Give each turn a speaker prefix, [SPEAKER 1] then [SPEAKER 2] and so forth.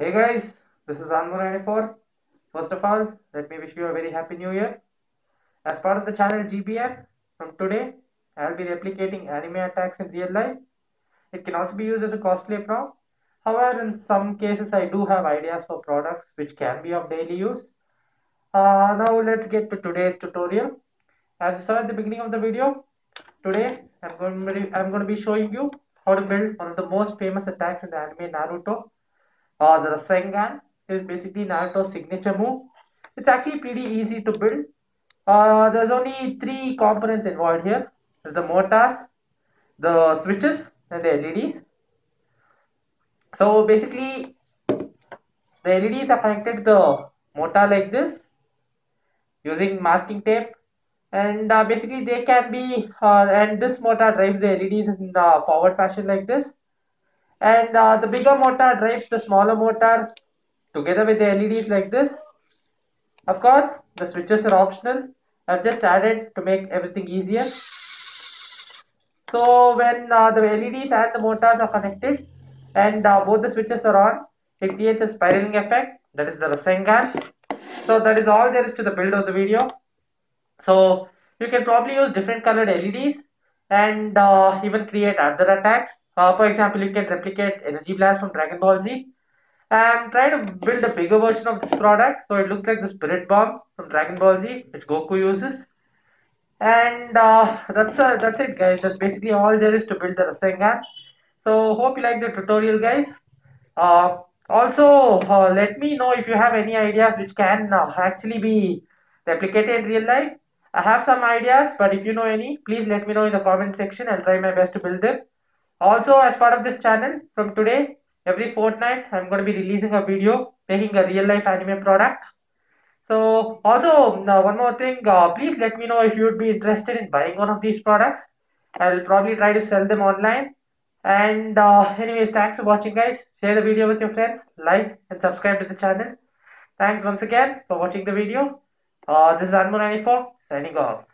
[SPEAKER 1] Hey guys, this is Anmur94. First of all, let me wish you a very happy new year. As part of the channel GBF, from today, I'll be replicating anime attacks in real life. It can also be used as a cosplay prop. However, in some cases, I do have ideas for products which can be of daily use. Uh, now let's get to today's tutorial. As you saw at the beginning of the video, today I'm going to be, I'm going to be showing you how to build one of the most famous attacks in the anime Naruto. Uh, the Rasengan is basically Naruto's signature move. It's actually pretty easy to build. Uh, there's only three components involved here. There's the motors, the switches, and the LEDs. So basically, the LEDs are connected to the motor like this using masking tape and uh, basically they can be uh, and this motor drives the LEDs in the forward fashion like this and uh, the bigger motor drives the smaller motor together with the LEDs like this. Of course the switches are optional. I've just added to make everything easier. So when uh, the LEDs and the motors are connected and uh, both the switches are on it creates a spiraling effect. That is the Rasengan. So that is all there is to the build of the video. So you can probably use different colored LEDs and uh, even create other attacks. Uh, for example, you can replicate Energy Blast from Dragon Ball Z. I'm trying to build a bigger version of this product. So it looks like the Spirit Bomb from Dragon Ball Z, which Goku uses. And uh, that's uh, that's it guys. That's basically all there is to build the Rasengan. So hope you like the tutorial guys. Uh, also, uh, let me know if you have any ideas which can uh, actually be replicated in real life I have some ideas, but if you know any, please let me know in the comment section. I'll try my best to build them. Also, as part of this channel, from today, every fortnight, I'm going to be releasing a video making a real life anime product. So, also, now one more thing, uh, please let me know if you would be interested in buying one of these products. I'll probably try to sell them online. And uh, anyways, thanks for watching guys. Share the video with your friends, like and subscribe to the channel. Thanks once again for watching the video. Uh, this is Anmur94 signing off.